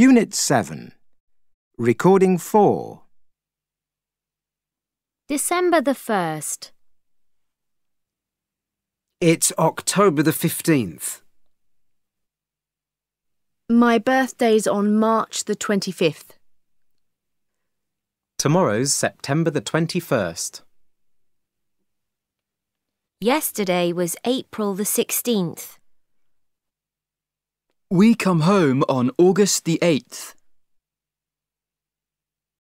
Unit 7. Recording 4. December the 1st. It's October the 15th. My birthday's on March the 25th. Tomorrow's September the 21st. Yesterday was April the 16th. We come home on August the 8th.